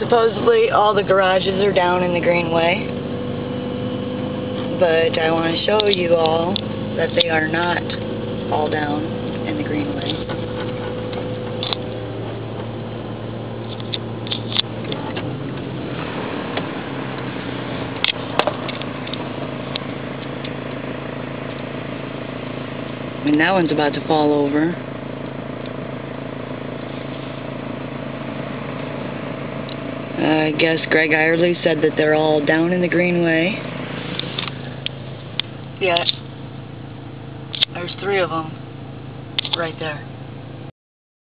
Supposedly all the garages are down in the Greenway. But I want to show you all that they are not all down in the Greenway. I mean, that one's about to fall over. I guess Greg Eyerly said that they're all down in the Greenway. Yeah. There's three of them right there.